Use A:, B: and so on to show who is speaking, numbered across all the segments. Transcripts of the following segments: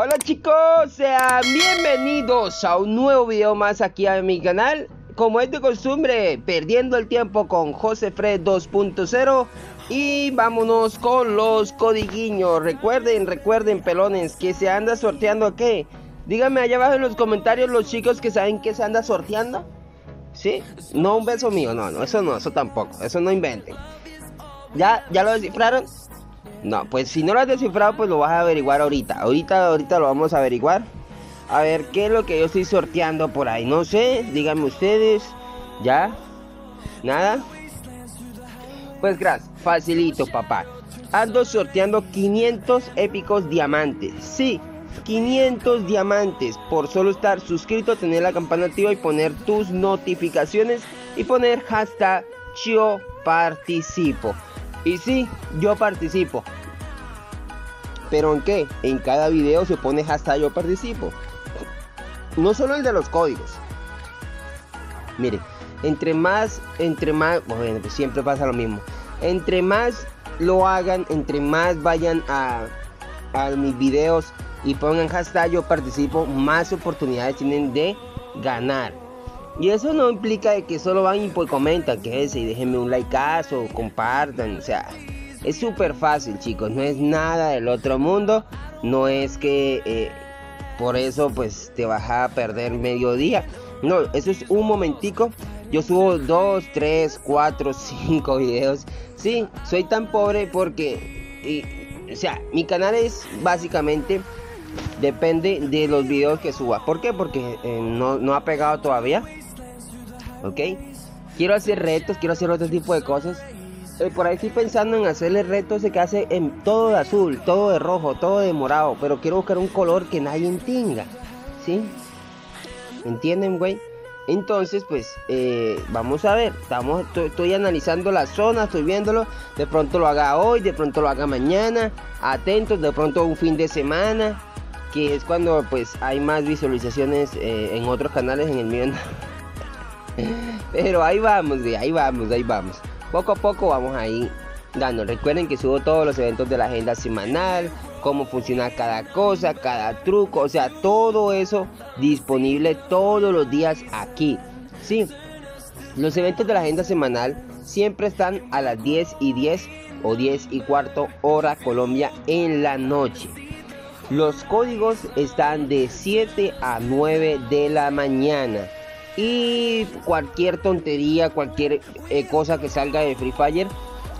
A: Hola chicos, sean bienvenidos a un nuevo video más aquí a mi canal. Como es de costumbre, perdiendo el tiempo con José Fred 2.0 y vámonos con los codiguiños. Recuerden, recuerden pelones, que se anda sorteando qué. Díganme allá abajo en los comentarios los chicos que saben que se anda sorteando. ¿Sí? No un beso mío, no, no, eso no, eso tampoco, eso no inventen. ¿Ya, ya lo descifraron? No, pues si no lo has descifrado, pues lo vas a averiguar ahorita. Ahorita, ahorita lo vamos a averiguar. A ver qué es lo que yo estoy sorteando por ahí. No sé, díganme ustedes. ¿Ya? ¿Nada? Pues gracias, facilito, papá. Ando sorteando 500 épicos diamantes. Sí, 500 diamantes por solo estar suscrito, tener la campana activa y poner tus notificaciones y poner hashtag yo participo. Y sí, yo participo. ¿Pero en qué? En cada video se pone hashtag yo participo. No solo el de los códigos. Mire, entre más, entre más, bueno, pues siempre pasa lo mismo. Entre más lo hagan, entre más vayan a, a mis videos y pongan hashtag yo participo, más oportunidades tienen de ganar. Y eso no implica que solo van y pues comentan que ese y déjenme un likeazo, compartan, o sea, es súper fácil chicos, no es nada del otro mundo, no es que eh, por eso pues te vas a perder medio día, no, eso es un momentico, yo subo 2, 3, 4, 5 videos, sí, soy tan pobre porque, o sea, mi canal es básicamente depende de los videos que suba. ¿Por qué? Porque eh, no, no, ha pegado todavía. ¿Ok? Quiero hacer retos, quiero hacer otro tipo de cosas. Eh, por ahí estoy pensando en hacerle retos de que hace en todo de azul, todo de rojo, todo de morado, pero quiero buscar un color que nadie tenga, ¿sí? ¿Entienden, güey? Entonces, pues, eh, vamos a ver, estamos, estoy, analizando la zona, estoy viéndolo, de pronto lo haga hoy, de pronto lo haga mañana, atentos, de pronto un fin de semana, que es cuando pues hay más visualizaciones eh, en otros canales, en el mío Pero ahí vamos, ahí vamos, ahí vamos. Poco a poco vamos ahí dando. Recuerden que subo todos los eventos de la agenda semanal, cómo funciona cada cosa, cada truco, o sea, todo eso disponible todos los días aquí. Sí, los eventos de la agenda semanal siempre están a las 10 y 10 o 10 y cuarto hora Colombia en la noche. Los códigos están de 7 a 9 de la mañana. Y cualquier tontería, cualquier eh, cosa que salga de Free Fire,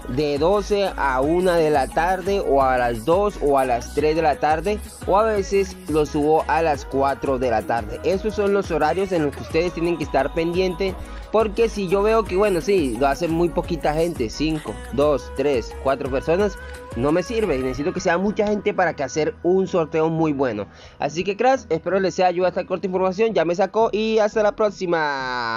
A: de 12 a 1 de la tarde, o a las 2 o a las 3 de la tarde, o a veces lo subo a las 4 de la tarde. Esos son los horarios en los que ustedes tienen que estar pendientes. Porque si yo veo que, bueno, sí, lo hace muy poquita gente, 5, 2, 3, 4 personas, no me sirve. Necesito que sea mucha gente para que hacer un sorteo muy bueno. Así que, crash, espero les sea ayuda esta corta información. Ya me sacó y hasta la próxima.